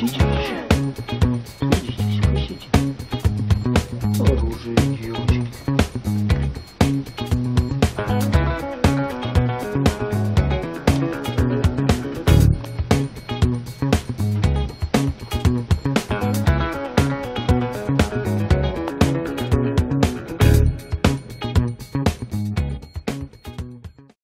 Спасите меня. Идите, спасите. Оружие девочки.